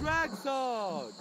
Dragzog!